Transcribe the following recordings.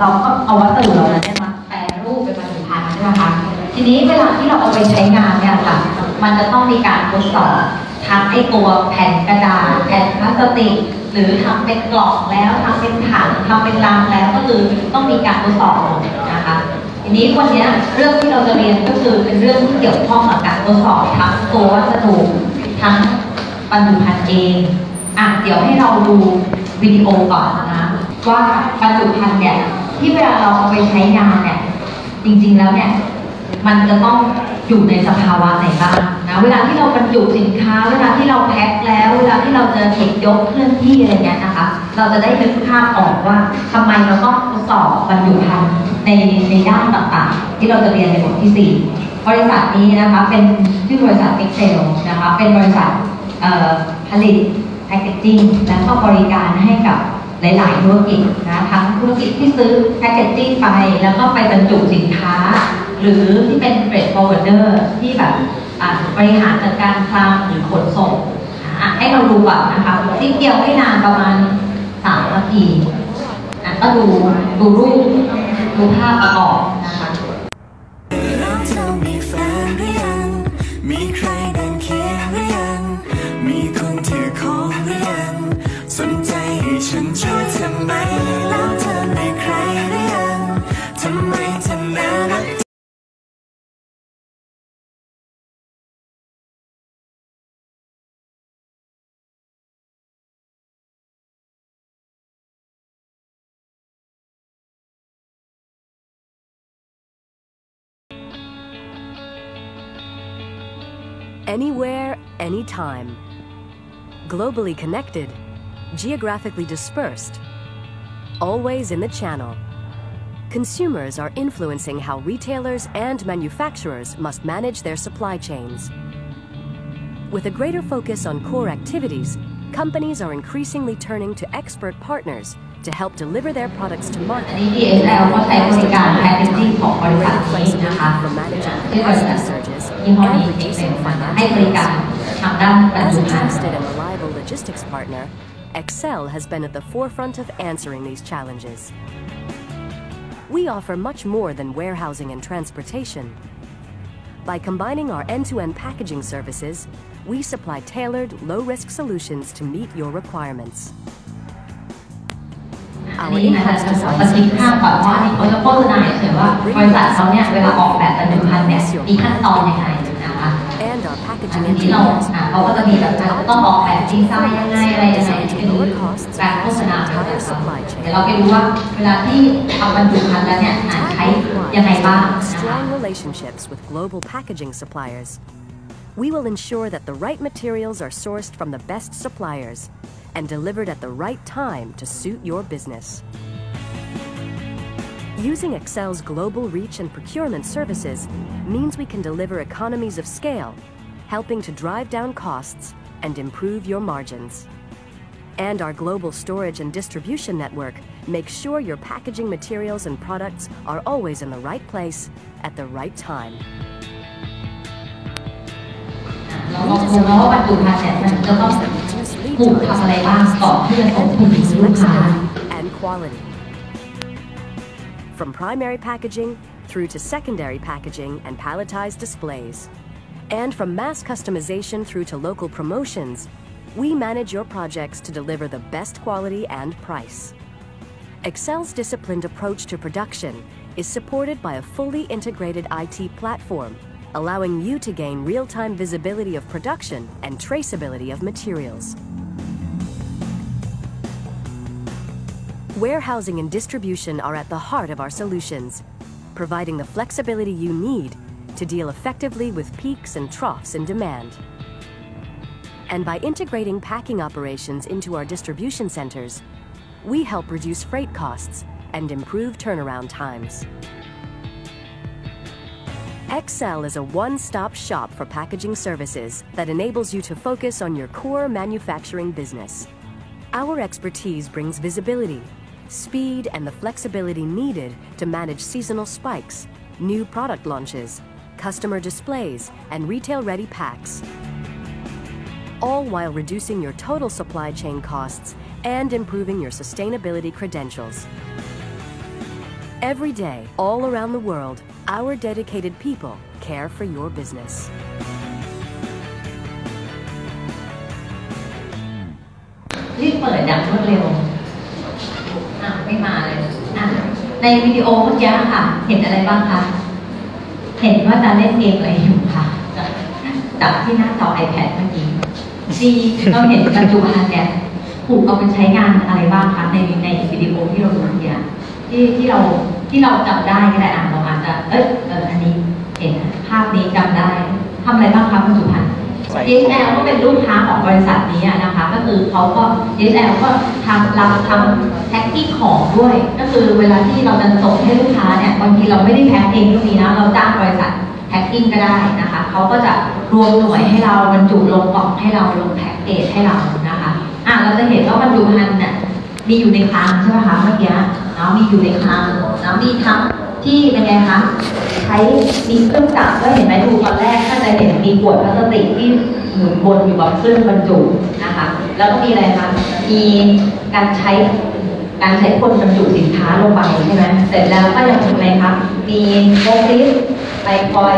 เราก็เอาวัสดุเหล่านั้นมาแปรรูปเป็นผลิตภัณฑ์ใช่ไหมคะทีนี้เวลาที่เราเอาไปใช้งานเนี่ยค่ะ มันจะต้องมีการทดสอบทั้งไอตัวแผ่นกระดาษแผ่นพลาสติก หรือทำเป็นกล่องแล้วทำเป็นถังทำเป็นลังแล้วก็คือต้องมีการทดสอบนะคะทีนี้วันนี้เรื่องที่เราจะเรียนก็คือเป็นเรื่องที่เกี่ยวข้องกับการทดสอบทั้งตัววัสดุทั้งบรรจุภัณฑ์เองอะเดี๋ยวให้เราดูวิดีโอก่อนนะว่าบรรจุภัณฑ์เนี่ย ที่เวลาเราเอาไปใช้งานเนี่ยจริงๆแล้วเนี่ยมันจะต้องอยู่ในสภาวะไหนบ้างนะเวลาที่เราบรรจุสินค้า เวลาที่เราแพ็คแล้ว เวลาที่เราจะเข็นยกเคลื่อนที่อะไรเงี้ยนะคะ เราจะได้นึกภาพออกว่าทำไมเราต้องทดสอบบรรจุภัณฑ์ในในด้านต่างๆ ที่เราจะเรียนในบทที่ 4 บริษัทนี้นะคะเป็นชื่อบริษัท Excel นะคะเป็นบริษัทผลิต packaging และก็บริการให้กับหลายๆธุรกิจนะทั้ง ธุรกิจที่ซื้อ packaging ไปแล้วก็ไปบรรจุสินค้า หรือที่เป็น freight forwarder ที่แบบอะบริหารจัดการคลังหรือขนส่งให้เราดูก่อนนะคะคลิปเดียวไม่นานประมาณสามนาทีอะก็ดูดูรูปดูภาพประกอบนะ Anywhere, anytime. Globally connected, geographically dispersed, always in the channel. Consumers are influencing how retailers and manufacturers must manage their supply chains. With a greater focus on core activities, companies are increasingly turning to expert partners to help deliver their products to อัน market นี้ DSL ก็ใช้บริการแพคเกจจิ้งของบริษัทนี้นะคะ for managing ที่บริษัท capacity surges ยี่ห้อ and นี้ reducing นะคะให้ financial บริการ risk. ทางด้านบรร As จุ a ภัณฑ์ trusted and reliable logistics partner, Excel has been at the forefront of answering these challenges. We offer much more than warehousing and transportation. By combining our end-to-end packaging services, we supply tailored, low-risk solutions to meet your requirements. อันนี้นะคะจะสอนบันทึกภาพก่อนว่าเขาจะโฆษณาเฉยๆว่าบริษัทเขาเนี่ยเวลาออกแบบบรรจุภัณฑ์เนี่ยมีขั้นตอนยังไงนะคะ And our อั packaging นนี้เรา engineers อะเขาก็จะมีแบบต้องออกแบบดีไซน์ยังไงอะไรยังไงเป็นการโฆษณาแบบนั้นเดี๋ยวเราไปดูว่าเวลาที่ทำบรรจุภัณฑ์แล้วเนี่ยอะใช้ยังไงบ้างนะคะ We will ensure that the right materials are sourced from the best suppliers and delivered at the right time to suit your business. Using Excel's global reach and procurement services means we can deliver economies of scale, helping to drive down costs and improve your margins. And our global storage and distribution network makes sure your packaging materials and products are always in the right place at the right time. เราลองดูนะว่าบรรจุภัณฑ์เนี่ยมันจะต้อง Reduce lead ถูกทำอะไรบ้างก่อนที่จะส่งถึง increase ลูกค้า flexibility and quality. From primary packaging through to secondary packaging and palletized displays. And from mass customization through to local promotions, we manage your projects to deliver the best quality and price. Excel's disciplined approach to production is supported by a fully integrated IT platform, allowing you to gain real-time visibility of production and traceability of materials. Warehousing and distribution are at the heart of our solutions, providing the flexibility you need to deal effectively with peaks and troughs in demand. And by integrating packing operations into our distribution centers, we help reduce freight costs and improve turnaround times. Excel is a one-stop shop for packaging services that enables you to focus on your core manufacturing business. Our expertise brings visibility, speed, and the flexibility needed to manage seasonal spikes, new product launches, customer displays, and retail-ready packs. All while reducing your total supply chain costs and improving your sustainability credentials. Every day, all around the world, our dedicated people care for your business. รีบเปิดอย่างรวดเร็วอะไม่มาเลยอะในวิดีโอเมื่อกี้ค่ะ เห็นอะไรบ้างคะ เห็นว่าจะเล่นเกมอะไรอยู่ค่ะจากที่หน้าจอ iPad เมื่อกี้ที่เราเห็นปัจจุบันเนี่ยถูกเอาไปใช้งานอะไรบ้างคะในในวิดีโอที่เราดูเมื่อกี้ ที่ที่เราที่เราจำได้ก็ได้อะเราอาจจะเอ้ยเอออันนี้เห็นภาพนี้จำได้ทำอะไรบ้างคะปัจจุบัน DSL ก็เป็นลูกค้าของบริษัทนี้อะนะคะ ก็คือเขาก็ DSL ก็ทำรับทำแพ็คกิ้งของด้วย ก็คือเวลาที่เราจะส่งให้ลูกค้าเนี่ยบางทีเราไม่ได้แพ็คเองก็มีนะเราจ้างบริษัทแพ็คกิ้งก็ได้นะคะเขาก็จะรวมหน่วยให้เราบรรจุลงกล่องให้เราลงแพ็คเกจให้เรานะคะอะเราจะเห็นว่าบรรจุภัณฑ์เนี่ยมีอยู่ในคลังใช่ไหมคะเมีอยู่ในคลังแล้วมีทั้งที่เป็นไงคะใช้มีเครื่องจักรก็เห็นไหมดูตอนแรกถ้าจะเห็นมีขวดพลาสติกที่หมุนวนอยู่กับเครื่องบรรจุนะคะ แล้วก็มีอะไรคะมีการใช้การใช้คนบรรจุสินค้าลงไปใช่ไหมเสร็จแล้วก็ยังมีอะไรคะมีโฟลิสไปคอย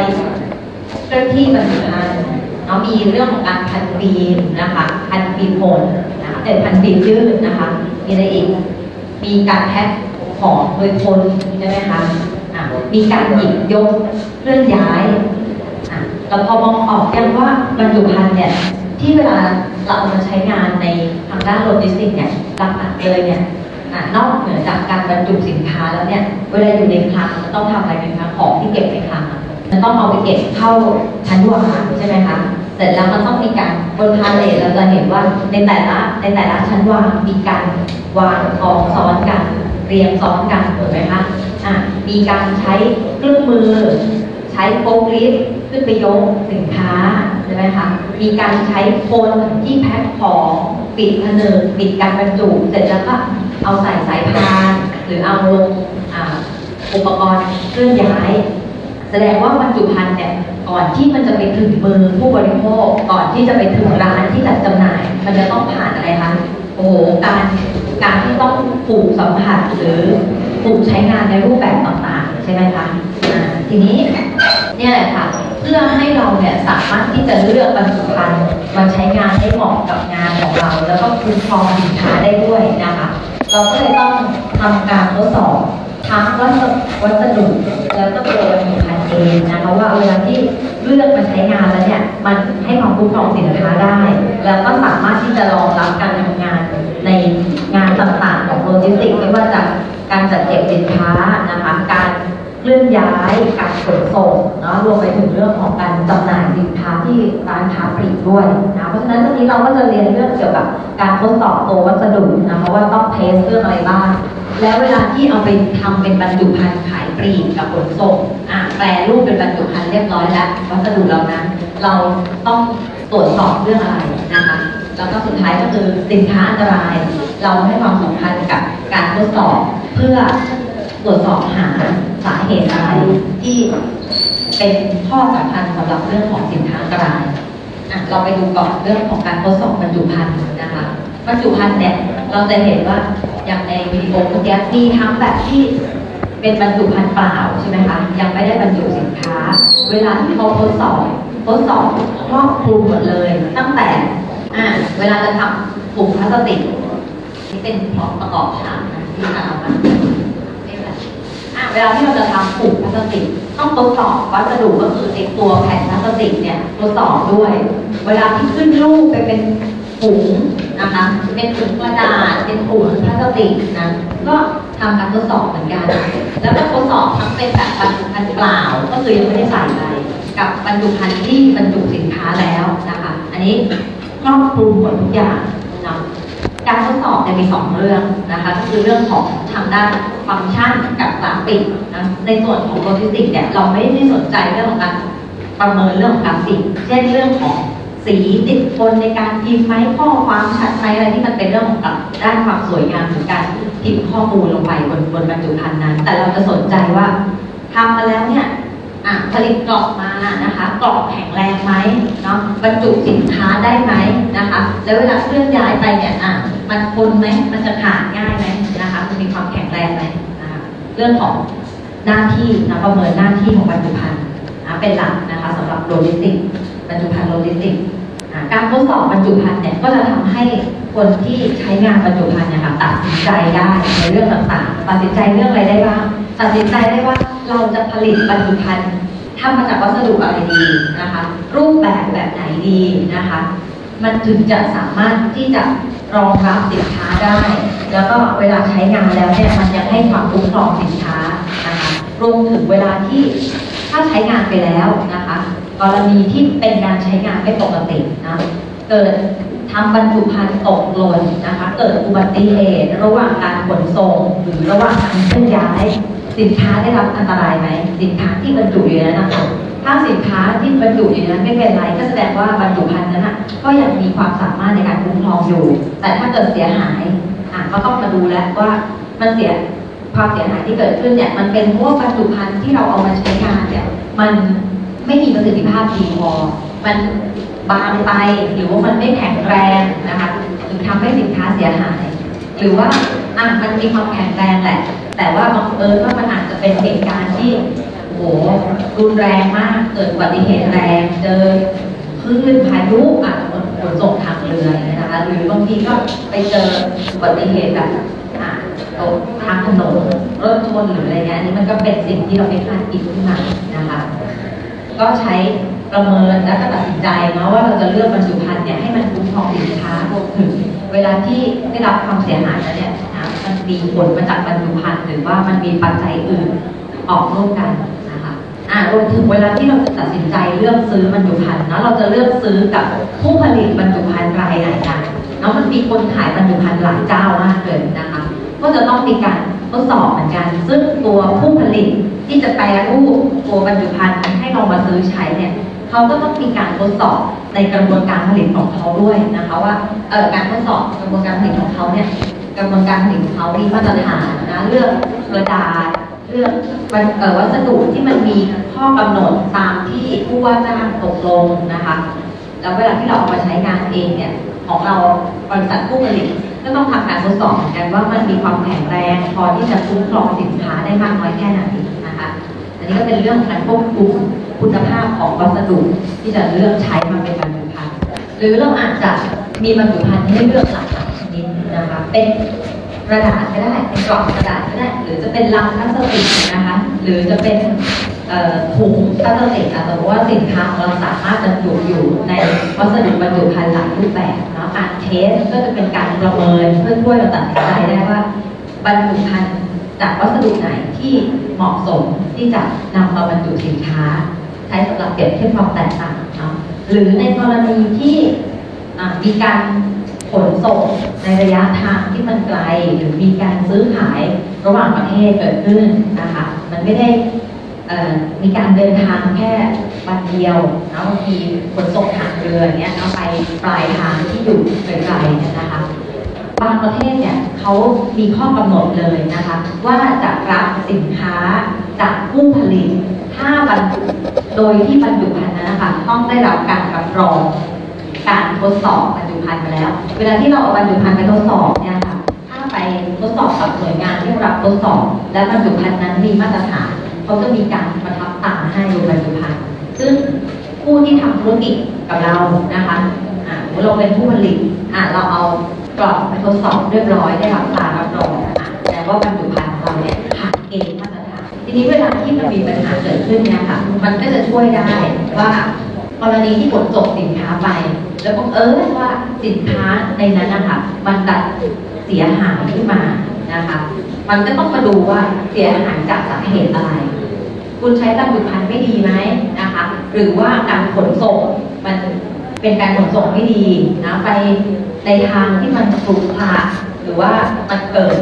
เคลื่อนที่บรรจุภัณฑ์เนาะมีเรื่องของการพันฟีมนะคะพันฟีผลนะคะเป็นพันฟีมยืดนะคะ มีอะไรอีก มีการแพ็ค ของโดยคนใช่ไหมคะะมีการหยิบยกเคลื่อนย้ายอะเราพอมองออกยังว่าบรรจุภัณฑ์เนี่ยที่เวลาเราเอามาใช้งานในทางด้านโลจิสติกส์เนี่ยหลักๆเลยเนี่ยอนอกเหนือจากการบรรจุสินค้าแล้วเนี่ยเวลาอยู่ในคลังมันต้องทำอะไรไหมคะของที่เก็บในคลังอะมันต้องเอาไปเก็บเข้าชั้นวางใช่ไหมคะเสร็จแล้วมันต้องมีการบนพาเลทเราจะเห็นว่าในแต่ละในแต่ละชั้นวางมีการวางกองซ้อนกัน เรียงซ้อนกันถูกไหมคะอะมีการใช้เครื่องมือ ใช้โฟล์ลิฟขึ้นไปยกสินค้าใช่ไหมคะ มีการใช้คนที่แพ็คของปิดผนึกปิดการบรรจุ เสร็จแล้วก็เอาใส่สายพานหรือเอาลงอ่าอุปกรณ์เคลื่อนย้าย แสดงว่าบรรจุภัณฑ์เนี่ยก่อนที่มันจะไปถึงมือผู้บริโภคก่อนที่จะไปถึงร้านที่จัดจำหน่าย มันจะต้องผ่านอะไรคะ อ้โหการการที่ต้องปลูกสัมผัสหรือปลูกใช้งานในรูปแบบต่างๆ ใช่ไหมคะทีนี้เนี่ยแหละค่ะเพื่อให้เราเนี่ยสามารถที่จะเลือกบรรจุภัณฑ์มาใช้งานให้เหมาะกับงานของเรา แล้วก็คุ้มครองสินค้าได้ด้วยนะคะ เราก็เลยต้องทำการทดสอบทั้งวัสดุวัสดุแล้วก็ตัวบรรจุภัณฑ์เองนะคะว่าเวลาที่ เลือกมาใช้งานแล้วเนี่ยมันให้ความคุ้มครองสินค้าได้ แล้วก็สามารถที่จะรองรับการทำงานในงานต่างๆของโลจิสติกส์ไม่ว่าจะการจัดเก็บสินค้านะคะการเคลื่อนย้ายการขนส่งเนาะรวมไปถึงเรื่องของการจำหน่ายสินค้าที่ร้านค้าปลีกด้วยนะเพราะฉะนั้นวันนี้เราก็จะเรียนเรื่องเกี่ยวกับการทดสอบตัววัสดุนะคะว่าต้องเทสเรื่องอะไรบ้างแล้วเวลาที่เอาไปทำเป็นบรรจุภัณฑ์ขาย ปลีกกับขนส่งอะแปลรูปเป็นบรรจุภัณฑ์เรียบร้อยแล้ววัสดุเรานั้น เราต้องตรวจสอบเรื่องอะไรนะคะแล้วก็สุดท้ายก็คือสินค้าอันตราย เราให้ความสำคัญกับการทดสอบเพื่อตรวจสอบหาสาเหตุอะไรที่เป็นข้อสำคัญสำหรับเรื่องของสินค้าอันตรายอะเราไปดูก่อนเรื่องของการทดสอบบรรจุภัณฑ์นะคะบรรจุภัณฑ์เนี่ยเราจะเห็นว่าอย่างในวิดีโอเมื่อกี้มีทั้งแบบที่ เป็นบรรจุภัณฑ์เปล่าใช่ไหมคะยังไม่ได้บรรจุสินค้า เวลาที่เขาทดสอบทดสอบครอบคลุมหมดเลย ตั้งแต่อะเวลาจะทำถุงพลาสติกนี่เป็นของประกอบฉากนะที่จะเอามานี่แหละอะเวลาที่เราจะทำถุงพลาสติกต้องทดสอบวัสดุก็คือไอตัวแผ่นพลาสติกเนี่ยทดสอบด้วย เวลาที่ขึ้นรูปไปเป็น ถุงนะคะ เป็นถุงกระดาษ เป็นถุงพลาสติกนะ ก็ทำการทดสอบเหมือนกัน แล้วก็ทดสอบทั้งเป็นแบบบรรจุภัณฑ์เปล่า ก็คือยังไม่ได้ใส่อะไร กับบรรจุภัณฑ์ที่บรรจุสินค้าแล้วนะคะ อันนี้ครอบคลุมหมดทุกอย่างนะการทดสอบจะมีสองเรื่องนะคะ ก็คือเรื่องของทางด้านฟังก์ชันกับกราฟิกนะ ในส่วนของโลจิสติกเนี่ยเราไม่ได้สนใจเรื่องของการประเมินเรื่องของกราฟิก เช่นเรื่องของ สีติดทนในการพิมพ์ไหมข้อความชัดไหมอะไรที่มันเป็นเรื่องของด้านความสวยงามของการพิมพ์ข้อมูลลงไปบนบนบรรจุภัณฑ์นั้น แต่เราจะสนใจว่าทำมาแล้วเนี่ยผลิตกล่องมานะคะกล่องแข็งแรงไหมเนาะบรรจุสินค้าได้ไหมนะคะ แล้วเวลาเคลื่อนย้ายไปเนี่ยอะมันทนไหมมันจะขาดง่ายไหมนะคะมันมีความแข็งแรงไหมนะคะเรื่องของหน้าที่นะประเมินหน้าที่ของบรรจุภัณฑ์นะเป็นหลักนะคะสำหรับโลจิสติกส์ บรรจุภัณฑ์โลจิสติกส์การทดสอบบรรจุภัณฑ์เนี่ยก็จะทำให้คนที่ใช้งานบรรจุภัณฑ์เนี่ยค่ะตัดสินใจได้ในเรื่องต่างๆ ตัดสินใจเรื่องอะไรได้บ้าง ตัดสินใจได้ว่าเราจะผลิตบรรจุภัณฑ์ทำมาจากวัสดุอะไรดีนะคะ รูปแบบแบบไหนดีนะคะ มันถึงจะสามารถที่จะรองรับสินค้าได้ แล้วก็เวลาใช้งานแล้วเนี่ยมันยังให้ความคุ้มครองสินค้านะคะรวมถึงเวลาที่ถ้าใช้งานไปแล้วนะ กรณีที่เป็นการใช้งานไม่ปกตินะเกิดทำบรรจุภัณฑ์ตกหล่นนะคะ เกิดอุบัติเหตุระหว่างการขนส่งหรือระหว่างการเคลื่อนย้าย สินค้าได้รับอันตรายไหมสินค้าที่บรรจุอยู่นั้นนะคะถ้าสินค้าที่บรรจุอยู่นั้นไม่เป็นไรก็แสดงว่าบรรจุภัณฑ์นั้นน่ะก็ยังมีความสามารถในการคุ้มครองอยู่ แต่ถ้าเกิดเสียหายอะก็ต้องมาดูแล้วว่ามันเสียความเสียหายที่เกิดขึ้นเนี่ยมันเป็นพว่าบรรจุภัณฑ์ที่เราเอามาใช้งานเนี่ยมัน ไม่มีประสิทธิภาพดีพอ มันบางไปหรือว่ามันไม่แข็งแรงนะคะถึงทำให้สินค้าเสียหาย หรือว่าอะมันมีความแข็งแรงแหละ แต่ว่าบังเอิญว่ามันอาจจะเป็นเหตุการณ์ที่โหรุนแรงมากเกิดอุบัติเหตุแรงเจอคลื่นพายุอาจจะขนส่งทางเรือนะคะหรือบางทีก็ไปเจออุบัติเหตุแบบตกทางถนนรถชนหรืออะไรเงี้ยอันนี้มันก็เป็นสิ่งที่เราไม่คาดคิดขึ้นมานะคะ ก็ใช้ประเมินและก็ตัดสินใจเนาะว่าเราจะเลือกบรรจุภัณฑ์เนี่ยให้มันคุ้มครองสินค้ารวมถึงเวลาที่ได้รับความเสียหายแล้วเนี่ยนะมันมีผลมาจากบรรจุภัณฑ์หรือว่ามันมีปัจจัยอื่นออกร่วมกันนะคะอ่ารวมถึงเวลาที่เราจะตัดสินใจเลือกซื้อบรรจุภัณฑ์นะเราจะเลือกซื้อกับผู้ผลิตบรรจุภัณฑ์รายไหนกันเนาะมันมีคนขายบรรจุภัณฑ์หลายเจ้ามากเลยนะคะ ก็จะต้องมีการทดสอบเหมือนกัน ซึ่งตัวผู้ผลิต ที่จะแปรรูปตัวบรรจุภัณฑ์ให้เรามาซื้อใช้เนี่ยเขาก็ต้องมีการทดสอบในกระบวนการผลิตของเขาด้วยนะคะว่าเออการทดสอบกระบวนการผลิตของเขาเนี่ยกระบวนการผลิตของเขามีมาตรฐานนะเรื่องกระดาษเรื่องวัสดุที่มันมีข้อกำหนดตามที่ผู้ว่าจ้างตกลงนะคะแล้วเวลาที่เราเอามาใช้งานเองเนี่ยของเราบริษัทผู้ผลิตก็ต้องทำการทดสอบเหมือนกันว่ามันมีความแข็งแรงพอที่จะคุ้มครองสินค้าได้มากน้อยแค่ไหน นี้ก็เป็นเรื่องการควบคุมคุณภาพของวัสดุที่จะเลือกใช้มาเป็นบรรจุภัณฑ์หรือเราอาจจะมีบรรจุภัณฑ์ให้เลือกหลากหลายชนิดนะคะเป็นกระดาษก็ได้เป็นกล่องกระดาษก็ได้ หรือจะเป็นลังพลาสติกนะคะหรือจะเป็นถุงพลาสติกอะสมมติว่าสินค้าของเราสามารถบรรจุอยู่ในวัสดุบรรจุภัณฑ์หลายรูปแบบเนาะการเทสก็จะเป็นการประเมินเพื่อช่วยเราตัดสินใจได้ว่าบรรจุภัณฑ์ จากวัสดุไหนที่เหมาะสมที่จะนำมาบรรจุสินค้า ใช้สำหรับเปรียบเทียบความแตกต่างเนาะหรือในกรณีที่มีการขนส่งในระยะทางที่มันไกล หรือมีการซื้อขายระหว่างประเทศเกิดขึ้นนะคะมันไม่ได้มีการเดินทางแค่วันเดียวนะบางทีขนส่งทางเรือเนี้ยเอาไปปลายทางที่อยู่ไกลๆนะคะ บางประเทศเนี่ยเขามีข้อกำหนดเลยนะคะ ว่าจะรับสินค้าจากผู้ผลิต ถ้าบรรจุโดยที่บรรจุภัณฑ์นั้นนะคะต้องได้รับการรับรอง การทดสอบบรรจุภัณฑ์มาแล้ว เวลาที่เราเอาบรรจุภัณฑ์ไปทดสอบเนี่ยค่ะถ้าไปทดสอบกับหน่วยงานที่รับทดสอบ และบรรจุภัณฑ์นั้นมีมาตรฐานเขาจะมีการประทับตาให้บนบรรจุภัณฑ์ซึ่งผู้ที่ทำธุรกิจกับเรานะคะอ่าเราเป็นผู้ผลิตอ่าเราเอา กล่องไปทดสอบเรียบร้อยได้รับการรับรองอะแต่ว่าบรรจุภัณฑ์ของเราเนี่ยผ่านเกณฑ์มาตรฐานทีนี้เวลาที่มันมีปัญหาเกิดขึ้นเนี่ยค่ะ มันก็จะช่วยได้ว่ากรณีที่ขนส่งสินค้าไป แล้วบังเอิญว่าสินค้าในนั้นนะคะมันดัดเสียหายขึ้นมานะคะ มันก็ต้องมาดูว่าเสียหายจากสาเหตุอะไร คุณใช้บรรจุภัณฑ์ไม่ดีไหมนะคะ หรือว่าการขนส่งมัน เป็นการขนส่งไม่ดีนะไปในทางที่มันขรุขระหรือว่ามันเกิด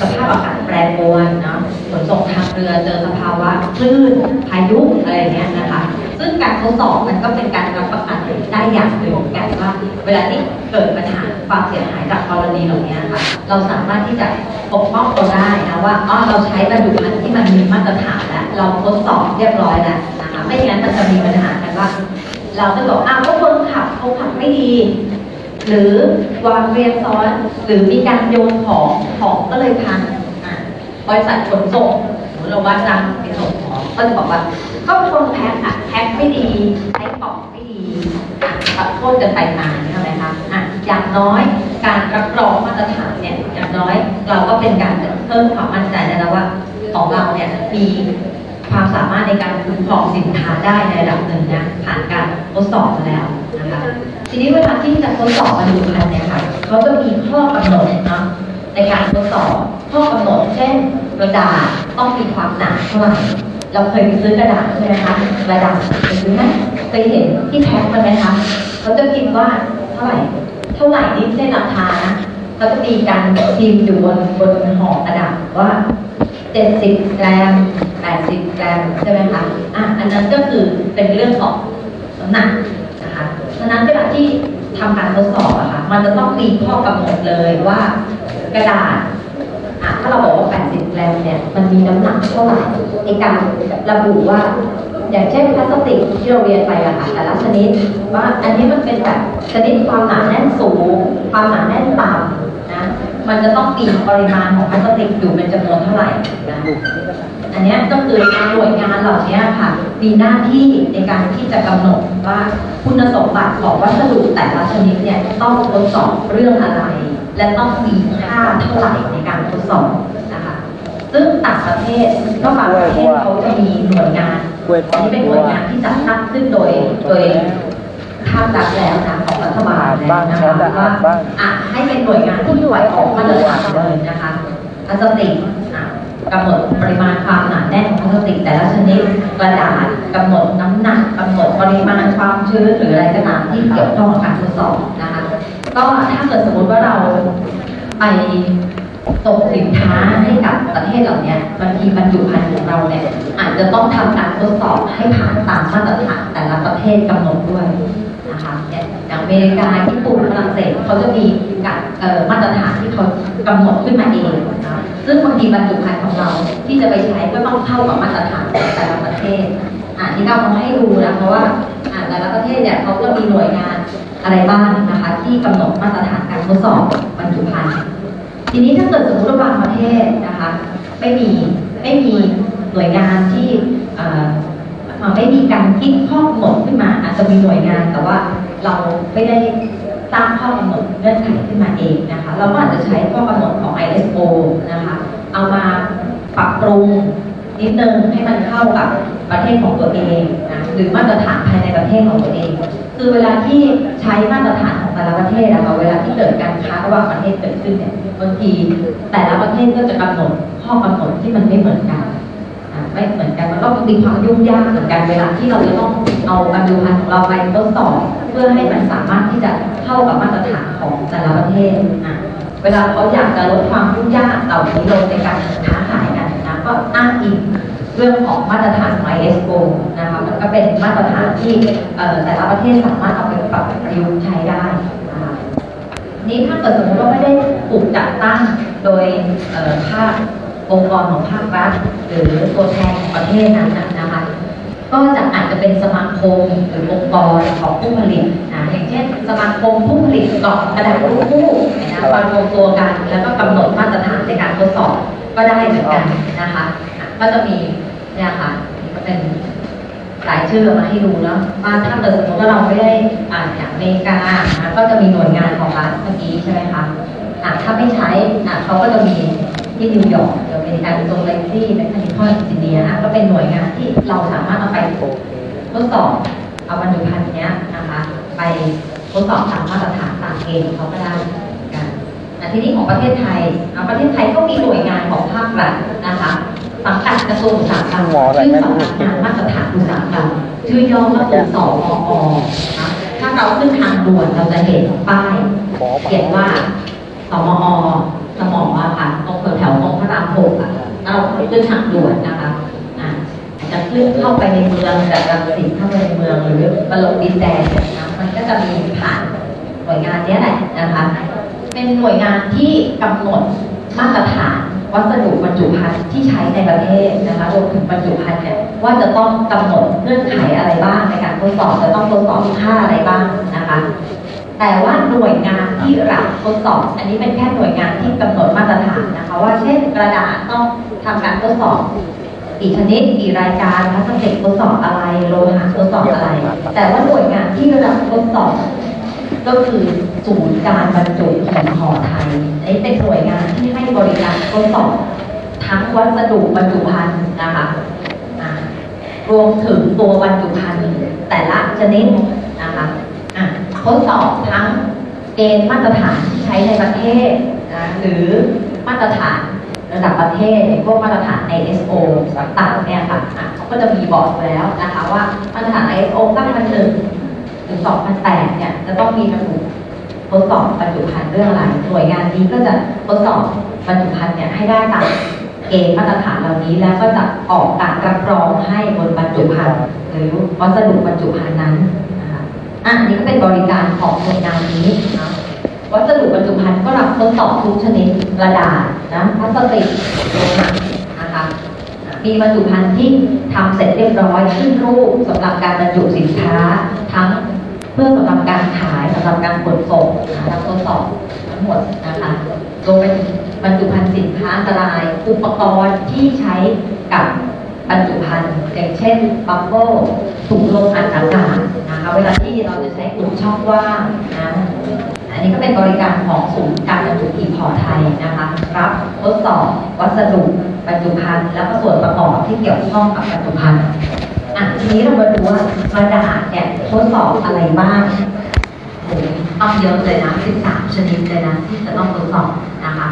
สภาพอากาศแปรปรวนเนาะขนส่งทางเรือเจอสภาวะคลื่นพายุอะไรเงี้ยนะคะ ซึ่งการทดสอบมันก็เป็นการรับประกันได้อย่างหนึ่งเหมือนกันว่า เวลาที่เกิดปัญหาความเสียหายจากกรณีเหล่านี้ค่ะเราสามารถที่จะปกป้องตัวได้นะว่าอ๋อเราใช้บรรจุภัณฑ์ที่มันมีมาตรฐานแล้วเราทดสอบเรียบร้อยแล้วนะคะไม่งั้นมันจะมีปัญหากันว่า เราก็บอกอ้าวก็คนขับเขาขับไม่ดี หรือวางเรียงซ้อน หรือมีการโยนของของก็เลยพังบริษัทขนส่งสมมติเราว่าจ้างไปส่งของก็จะบอกว่า ก็คนแพ็คอะแพ็คไม่ดีใช้กล่องไม่ดีอะขอโทษกันไปมาใช่ไหมคะอะอย่างน้อยการรับรองมาตรฐานเนี่ยอย่างน้อยเราก็เป็นการเพิ่มความมั่นใจได้แล้วว่าของเราเนี่ยมี ความสามารถในการคุ้มครองสินค้าได้ในระดับหนึ่งนะผ่านการทดสอบมาแล้วนะคะทีนี้เวลาที่จะทดสอบบรรจุภัณฑ์เนี่ยค่ะเขาจะมีข้อกำหนดเนาะในการทดสอบข้อกำหนดเช่นกระดาษต้องมีความหนาเท่าไหร่เราเคยไปซื้อกระดาษใช่ไหมคะกระดาษเคยซื้อไหมเคยเห็นที่แพ็คมันไหมคะเขาจะพิมพ์ว่าเท่าไหร่ เท่าไหร่นี่ไม่ใช่ราคานะเขาจะมีการพิมพ์อยู่บนบนห่อกระดาษว่า 70 กรัม 80 กรัมใช่ไหมคะอะอันนั้นก็คือเป็นเรื่องของน้ำหนักนะคะฉะนั้นเวลาที่ทำการทดสอบอะค่ะ มันจะต้องมีข้อกำหนดเลยว่ากระดาษอะถ้าเราบอกว่า 80 กรัมเนี่ยมันมีน้ำหนักเท่าไหร่ในการระบุว่าอย่างเช่นพลาสติกที่เราเรียนไปอะค่ะแต่ละชนิดว่าอันนี้มันเป็นแบบชนิดความหนาแน่นสูง ความหนาแน่นต่ำ มันจะต้องมีปริมาณของพลาสติกอยู่เป็นจำนวนเท่าไหร่นะอันนี้ยก็คือหน่วยงานเหล่านี้ค่ะ มีหน้าที่ในการที่จะกำหนดว่าคุณสมบัติของวัสดุแต่ละชนิดเนี่ยต้องทดสอบเรื่องอะไร และต้องมีค่าเท่าไหร่ในการทดสอบนะคะซึ่งต่างประเทศก็บางประเทศเขาจะมีหน่วยงานอันนี้เป็นหน่วยงานที่จัดตั้งขึ้นโดยโดยภาครัฐแล้วนะ ฐบาลแล้วนะคะว่าอะให้เป็นหน่วยงานที่ปล่อยออกมาตรฐานเลยนะคะพลาสติกอะกำหนดปริมาณความหนาแน่นของพลาสติกแต่ละชนิดกระดาษกำหนดน้ำหนักกำหนดปริมาณความชื้นหรืออะไรก็ตามที่เกี่ยวข้องกับการทดสอบนะคะก็ถ้าเกิดสมมติว่าเราไปส่งสินค้าให้กับประเทศเหล่านี้บางทีบรรจุภัณฑ์ของเราเนี่ยอาจจะต้องทำการทดสอบให้ผ่านตามมาตรฐานแต่ละประเทศกำหนดด้วยนะคะ เนี่ยอย่างอเมริกาญี่ปุ่นฝรั่งเศสเขาจะมีการมาตรฐานที่เขากำหนดขึ้นมาเองนะคะซึ่งบางทีบรรจุภัณฑ์ของเราที่จะไปใช้ก็ต้องเข้ากับมาตรฐานของแต่ละประเทศอ่าที่เรามาให้ดูนะเพราะว่าอ่าแต่ละประเทศเนี่ยเขาก็มีหน่วยงานอะไรบ้างนะคะที่กำหนดมาตรฐานการทดสอบบรรจุภัณฑ์ทีนี้ถ้าเกิดสมมติว่าบางประเทศนะคะ ไม่มีไม่มีหน่วยงานที่อ่า ไม่มีการคิดข้อกำหนดขึ้นมาอาจจะมีหน่วยงาน แต่ว่าเราไม่ได้ตั้งข้อกำหนดเงื่อนไขขึ้นมาเองนะคะเราก็อาจจะใช้ข้อกำหนดของ ISO นะคะเอามาปรับปรุงนิดนึงให้มันเข้ากับประเทศของตัวเองนะหรือมาตรฐานภายในประเทศของตัวเอง คือเวลาที่ใช้มาตรฐานของแต่ละประเทศนะคะเวลาที่เกิดการค้าระหว่างประเทศเกิดขึ้นเนี่ยบางทีแต่ละประเทศก็จะกำหนดข้อกำหนดที่มันไม่เหมือนกัน ไม่เหมือนกันมันก็มีความยุ่งยากเหมือนกันเวลาที่เราจะต้องเอาบรรจุภัณฑ์ของเราไปทดสอบเพื่อให้มันสามารถที่จะเข้ากับมาตรฐานของแต่ละประเทศอะเวลาเขาอยากจะลดความยุ่งยากเหล่านี้ลงในการค้าขายกันนะก็อ้างอิงเรื่องของมาตรฐาน ISO นะคะมันก็เป็นมาตรฐานที่แต่ละประเทศสามารถเอาไปปรับประยุกต์ใช้ได้นะคะนี้ถ้าเกิดสมมติว่าไม่ได้ถูกจัดตั้งโดยภาค องค์กรของภาครัฐ หรือตัวแทนของประเทศนั้นนะคะ ก็จะอาจจะเป็นสมาคมหรือองค์กรของผู้ผลิตนะอย่างเช่น สมาคมผู้ผลิตกล่องกระดาษรูปคู่นะมารวมตัวกัน แล้วก็กำหนดมาตรฐานในการทดสอบก็ได้เหมือนกันนะคะ ก็จะมีเนี่ยค่ะเป็นหลายชื่อมาให้ดูเนาะว่าถ้าเกิดสมมติว่าเราไม่ได้อ่านอย่างอเมริกาก็จะมีหน่วยงานของรัฐเมื่อกี้ใช่ไหมคะถ้าไม่ใช้อ่เขาก็จะมีที่นิวยอร์ก เดี๋ยวมีการตรงเลซี่แมคคานิคอลอินเนียก็เป็นหน่วยงานที่เราสามารถเอาไปทดสอบเอาบรรจุภัณฑ์เนี้ยนะคะ ไปทดสอบตามมาตรฐานตามเกณฑ์ของเขาก็ได้เหมือนกันที่นี้ของประเทศไทยอะประเทศไทยก็มีหน่วยงานของภาครัฐนะคะสังกัดกระทรวงอุตสาหกรรมชื่อสำนักงานมาตรฐานอุตสาหกรรมชื่อย่อก็คือสมอนะถ้าเราขึ้นทางด่วนเราจะเห็นป้ายเขียนว่าสมอสมอค่ะตรงแถวม หกอะเราขึ้นทางด่วนนะคะอะจะขึ้นเข้าไปในเมืองจากรังสิตเข้าไปในเมืองหรือประลงดินแดงเนี่ยนะมันก็จะมีผ่านหน่วยงานนี้แหละนะคะ เป็นหน่วยงานที่กำหนดมาตรฐานวัสดุบรรจุภัณฑ์ที่ใช้ในประเทศนะคะรวมถึงบรรจุภัณฑ์เนี่ยว่าจะต้องกำหนดเงื่อนไขอะไรบ้างในการทดสอบจะต้องทดสอบค่าอะไรบ้างนะคะ แต่ว่าหน่วยงานที่รับทดสอบ อันนี้เป็นแค่หน่วยงานที่กำหนดมาตรฐานนะคะ ว่าเช่นกระดาษต้องทำการทดสอบกี่ชนิดกี่รายการพลาสติกทดสอบอะไรโลหะทดสอบอะไร แต่ว่าหน่วยงานที่รับทดสอบ ก็คือศูนย์การบรรจุหีบห่อไทยอันนี้เป็นหน่วยงานที่ให้บริการทดสอบ ทั้งวัสดุบรรจุภัณฑ์นะคะรวมถึงตัวบรรจุภัณฑ์แต่ละชนิด ทดสอบทั้งเกณฑ์มาตรฐานที่ใช้ในประเทศนะหรือมาตรฐานระดับประเทศอย่างพวกมาตรฐาน ISO ต่างๆเนี่ยค่ะเขาก็จะมีบอกแล้วนะคะว่ามาตรฐาน ISO 9001ถึง2008เนี่ยจะต้องมีระบุทดสอบบรรจุภัณฑ์เรื่องอะไรหน่วยงานนี้ก็จะทดสอบบรรจุภัณฑ์เนี่ยให้ได้ตามเกณฑ์มาตรฐานเหล่านี้แล้วก็จะออกการรับรองให้บนบรรจุภัณฑ์หรือวัสดุบรรจุภัณฑ์นั้น อะอันนี้ก็เป็นบริการของหน่วยงานนี้นะวัสดุบรรจุภัณฑ์ก็รับทดสอบทุกชนิดกระดาษนะพลาสติกโลหะนะคะมีบรรจุภัณฑ์ที่ทำเสร็จเรียบร้อยขึ้นรูปสำหรับการบรรจุสินค้า ทั้งเพื่อสำหรับการขายสำหรับการขนส่งนะคะทดสอบทั้งหมดนะคะรวมไปถึงบรรจุภัณฑ์สินค้าอันตรายอุปกรณ์ที่ใช้กับ บรรจุภัณฑ์อย่างเช่นบับเบิ้ลถุงลมอัดอากาศนะคะเวลาที่เราจะใช้อุดช่องว่างนะอันนี้ก็เป็นบริการของศูนย์การบรรจุหีบห่อไทยนะคะรับทดสอบวัสดุบรรจุภัณฑ์แล้วก็ส่วนประกอบที่เกี่ยวข้องกับบรรจุภัณฑ์อะทีนี้เรามาดูว่ากระดาษเนี่ยทดสอบอะไรบ้างโอ้โหต้องเยอะเลยนะ13ชนิดเลยนะที่จะต้องทดสอบนะคะ